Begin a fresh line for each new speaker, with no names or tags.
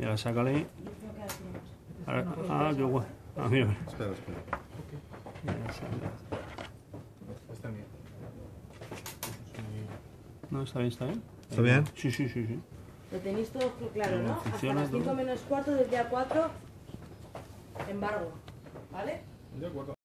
Y ahora sácale. Ahora, ah, qué guay. Ah, mira.
Espera, espera.
Ya sale.
Está bien.
No, está bien, está bien.
¿Está bien?
Sí, sí, sí, sí.
Lo tenéis todo claro, ¿no? Hasta
Funciona
las 5 menos cuarto del día 4, embargo. ¿Vale?
De acuerdo.